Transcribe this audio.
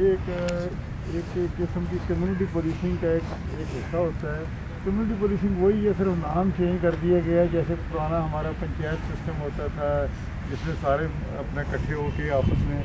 ये एक एक किस्म की कम्युनिटी पोलिसिंग का एक एक हिस्सा होता है। कम्युनिटी पोलिसिंग वही है सिर्फ़ नाम चेंज कर दिया गया। है जैसे पुराना हमारा पंचायत सिस्टम होता था, जिसमें सारे अपने इकट्ठे होके आपस में